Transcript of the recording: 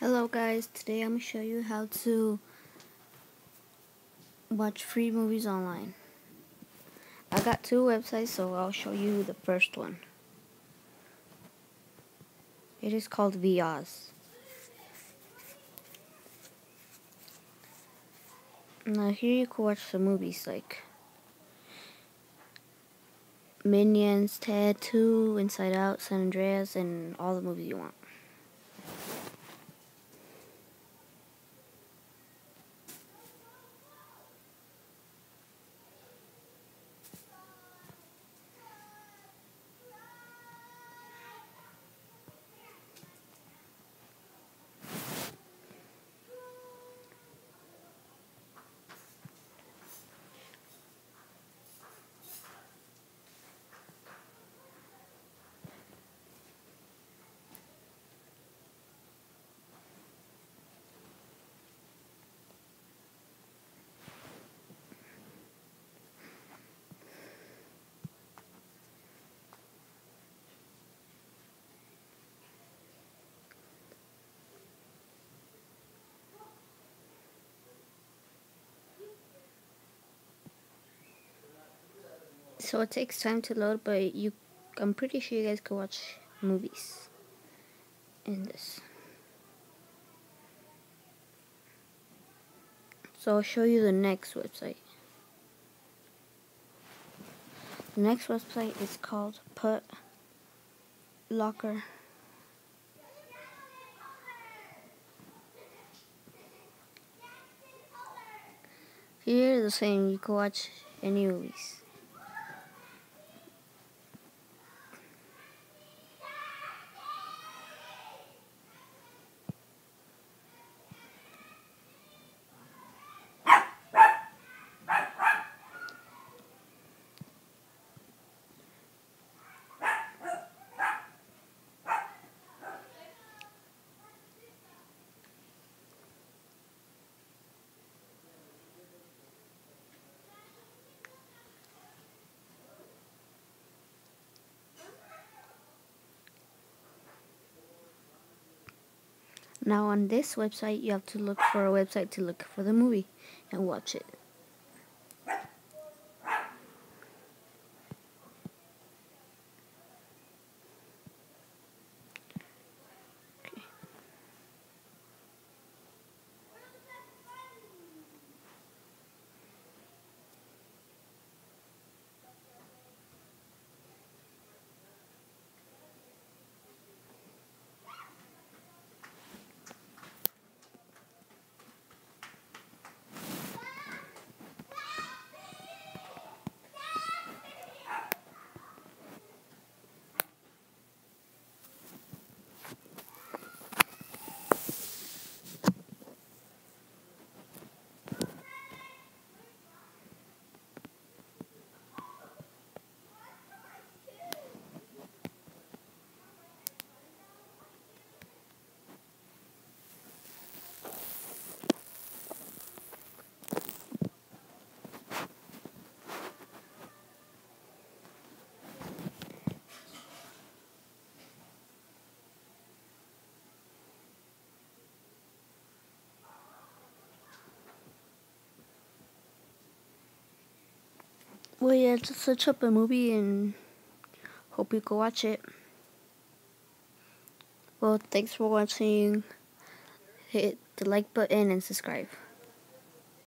Hello guys, today I'm going to show you how to watch free movies online. I got two websites so I'll show you the first one. It is called Viooz. Now here you can watch some movies like Minions, 2, Inside Out, San Andreas, and all the movies you want. So it takes time to load, but you, I'm pretty sure you guys can watch movies in this. So I'll show you the next website. The next website is called Put Locker. Here the same, you can watch any movies. Now on this website, you have to look for a website to look for the movie and watch it. Well, yeah, just search up a movie and hope you go watch it. Well, thanks for watching. Hit the like button and subscribe.